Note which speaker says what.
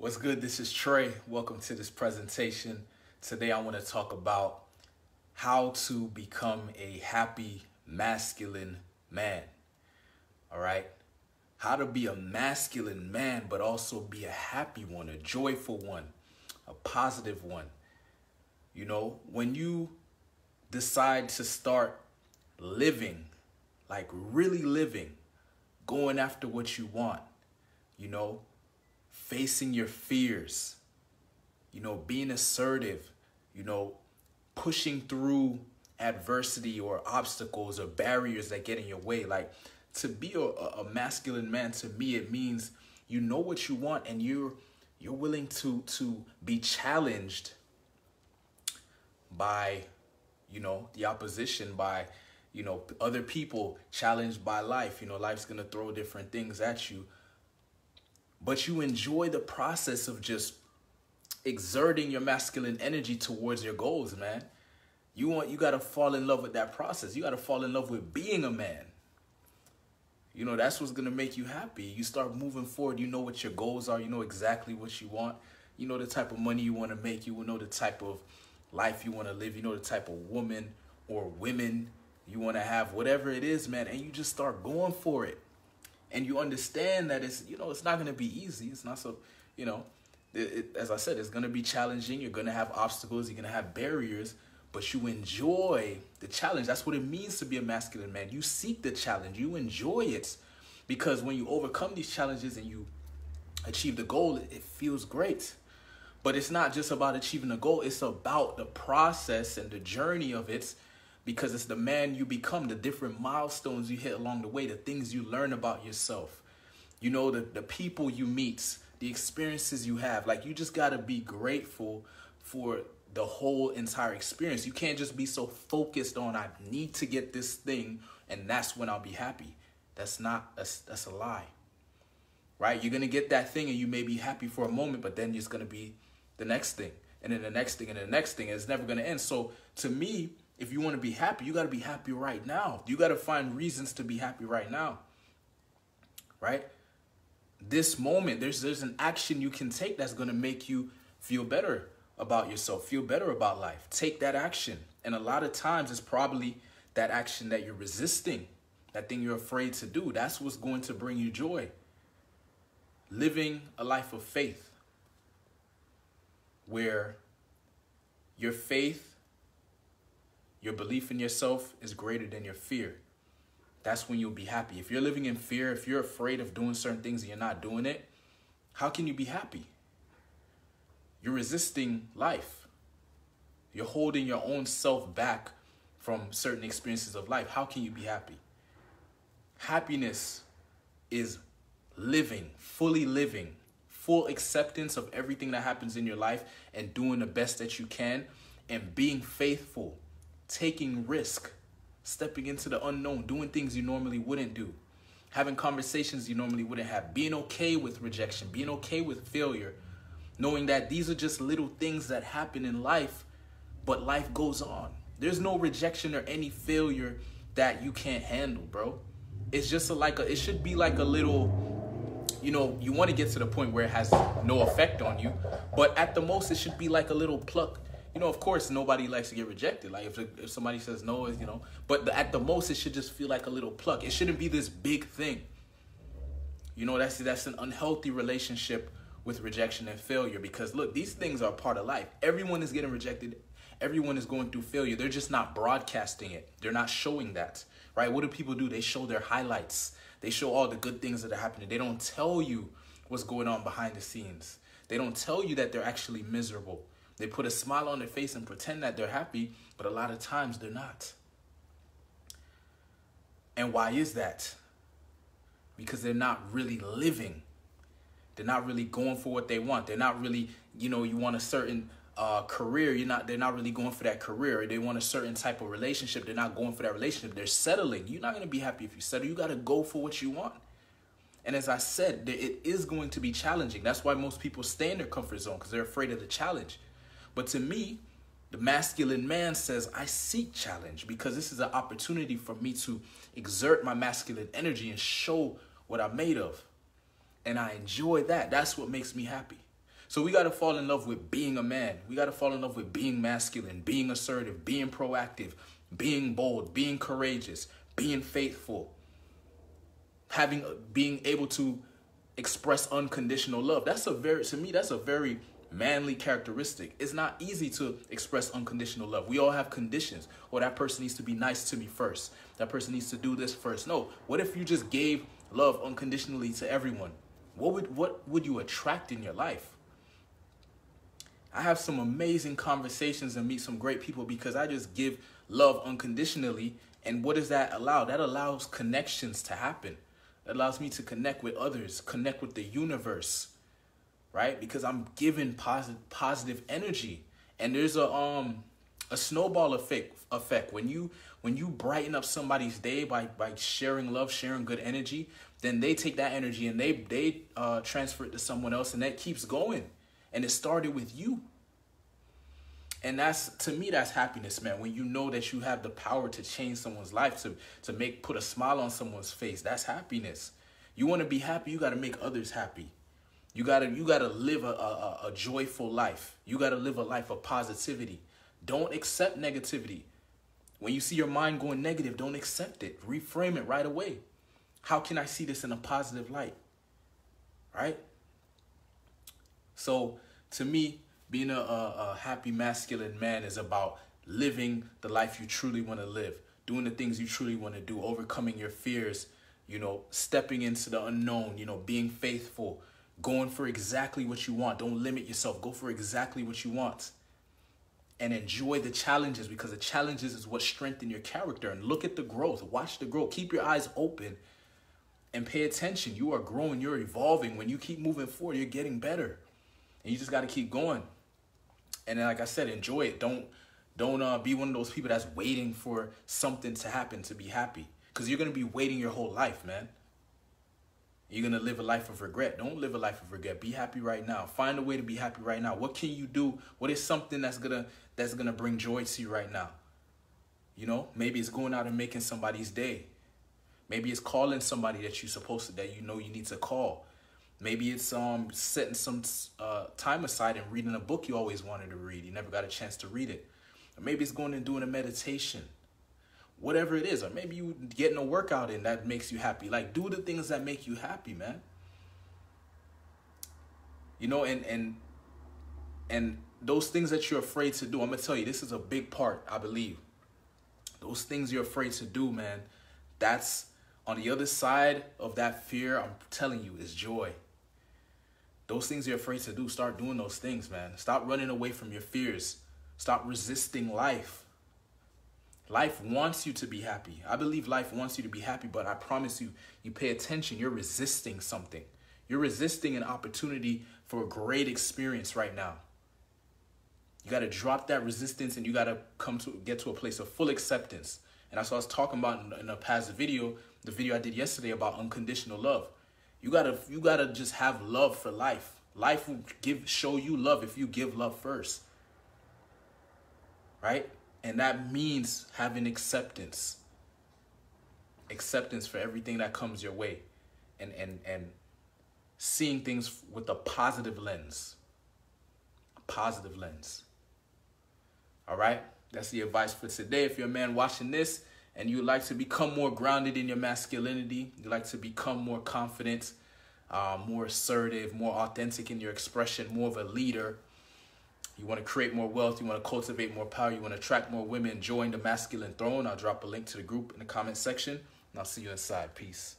Speaker 1: What's good? This is Trey. Welcome to this presentation. Today I want to talk about how to become a happy masculine man. All right? How to be a masculine man, but also be a happy one, a joyful one, a positive one. You know, when you decide to start living, like really living, going after what you want, you know, facing your fears, you know, being assertive, you know, pushing through adversity or obstacles or barriers that get in your way. Like to be a, a masculine man, to me, it means you know what you want and you're you're willing to to be challenged by you know the opposition by you know other people challenged by life you know life's gonna throw different things at you but you enjoy the process of just exerting your masculine energy towards your goals, man. You want you got to fall in love with that process. You got to fall in love with being a man. You know, that's what's going to make you happy. You start moving forward, you know what your goals are, you know exactly what you want. You know the type of money you want to make, you will know the type of life you want to live, you know the type of woman or women you want to have, whatever it is, man, and you just start going for it and you understand that it's you know it's not going to be easy. It's not so you know it, it, as i said it's going to be challenging. You're going to have obstacles. You're going to have barriers. But you enjoy the challenge. That's what it means to be a masculine man. You seek the challenge. You enjoy it. Because when you overcome these challenges and you achieve the goal it feels great. But it's not just about achieving the goal. It's about the process and the journey of it because it's the man you become, the different milestones you hit along the way, the things you learn about yourself. You know, the, the people you meet, the experiences you have. Like, you just got to be grateful for the whole entire experience. You can't just be so focused on, I need to get this thing, and that's when I'll be happy. That's not, that's, that's a lie. Right? You're going to get that thing and you may be happy for a moment, but then it's going to be the next thing, and then the next thing, and the next thing, and it's never going to end. So, to me, if you want to be happy, you got to be happy right now. You got to find reasons to be happy right now. Right? This moment, there's there's an action you can take that's going to make you feel better about yourself, feel better about life. Take that action. And a lot of times it's probably that action that you're resisting, that thing you're afraid to do. That's what's going to bring you joy. Living a life of faith where your faith your belief in yourself is greater than your fear. That's when you'll be happy. If you're living in fear, if you're afraid of doing certain things and you're not doing it, how can you be happy? You're resisting life. You're holding your own self back from certain experiences of life. How can you be happy? Happiness is living, fully living, full acceptance of everything that happens in your life and doing the best that you can and being faithful taking risk, stepping into the unknown, doing things you normally wouldn't do, having conversations you normally wouldn't have, being okay with rejection, being okay with failure, knowing that these are just little things that happen in life, but life goes on. There's no rejection or any failure that you can't handle, bro. It's just a, like a, it should be like a little you know, you want to get to the point where it has no effect on you, but at the most, it should be like a little pluck you know, of course, nobody likes to get rejected. Like if if somebody says no, you know, but the, at the most, it should just feel like a little pluck. It shouldn't be this big thing. You know, that's that's an unhealthy relationship with rejection and failure because look, these things are part of life. Everyone is getting rejected. Everyone is going through failure. They're just not broadcasting it. They're not showing that. Right? What do people do? They show their highlights. They show all the good things that are happening. They don't tell you what's going on behind the scenes. They don't tell you that they're actually miserable. They put a smile on their face and pretend that they're happy, but a lot of times they're not. And why is that? Because they're not really living. They're not really going for what they want. They're not really, you know, you want a certain uh, career. You're not. They're not really going for that career. They want a certain type of relationship. They're not going for that relationship. They're settling. You're not going to be happy if you settle. You got to go for what you want. And as I said, it is going to be challenging. That's why most people stay in their comfort zone because they're afraid of the challenge. But to me, the masculine man says, I seek challenge because this is an opportunity for me to exert my masculine energy and show what I'm made of. And I enjoy that. That's what makes me happy. So we got to fall in love with being a man. We got to fall in love with being masculine, being assertive, being proactive, being bold, being courageous, being faithful, having being able to express unconditional love. That's a very to me that's a very manly characteristic. It's not easy to express unconditional love. We all have conditions. Or oh, that person needs to be nice to me first. That person needs to do this first. No. What if you just gave love unconditionally to everyone? What would what would you attract in your life? I have some amazing conversations and meet some great people because I just give love unconditionally. And what does that allow? That allows connections to happen. It allows me to connect with others, connect with the universe, right? Because I'm giving positive positive energy. And there's a um a snowball effect effect when you when you brighten up somebody's day by by sharing love, sharing good energy, then they take that energy and they they uh, transfer it to someone else, and that keeps going. And it started with you. And that's to me, that's happiness, man. When you know that you have the power to change someone's life, to to make put a smile on someone's face, that's happiness. You want to be happy, you got to make others happy. You gotta you gotta live a, a, a joyful life. You gotta live a life of positivity. Don't accept negativity. When you see your mind going negative, don't accept it. Reframe it right away. How can I see this in a positive light? Right? So to me, being a, a, a happy masculine man is about living the life you truly want to live, doing the things you truly want to do, overcoming your fears, you know, stepping into the unknown, you know, being faithful, going for exactly what you want. Don't limit yourself. Go for exactly what you want. And enjoy the challenges because the challenges is what strengthen your character. And look at the growth. Watch the growth. Keep your eyes open and pay attention. You are growing. You're evolving. When you keep moving forward, you're getting better. And you just got to keep going. And then, like I said, enjoy it. Don't don't uh, be one of those people that's waiting for something to happen to be happy. Because you're going to be waiting your whole life, man. You're going to live a life of regret. Don't live a life of regret. Be happy right now. Find a way to be happy right now. What can you do? What is something that's going to that's going to bring joy to you right now? You know, maybe it's going out and making somebody's day. Maybe it's calling somebody that you're supposed to that you know you need to call. Maybe it's um setting some uh, time aside and reading a book you always wanted to read. You never got a chance to read it. Or maybe it's going and doing a meditation. Whatever it is. Or maybe you getting a workout in that makes you happy. Like do the things that make you happy, man. You know, and and and those things that you're afraid to do, I'm gonna tell you, this is a big part, I believe. Those things you're afraid to do, man, that's on the other side of that fear, I'm telling you, is joy. Those things you're afraid to do, start doing those things, man. Stop running away from your fears. Stop resisting life. Life wants you to be happy. I believe life wants you to be happy, but I promise you, you pay attention, you're resisting something. You're resisting an opportunity for a great experience right now. You got to drop that resistance and you got to come to get to a place of full acceptance. And that's what I was talking about in, in a past video, the video I did yesterday about unconditional love. You gotta you gotta just have love for life. Life will give show you love if you give love first. Right? And that means having acceptance. Acceptance for everything that comes your way. And and and seeing things with a positive lens. A positive lens. All right? That's the advice for today. If you're a man watching this, and you like to become more grounded in your masculinity, you like to become more confident, uh, more assertive, more authentic in your expression, more of a leader, you want to create more wealth, you want to cultivate more power, you want to attract more women, join the masculine throne, I'll drop a link to the group in the comment section, and I'll see you inside. Peace.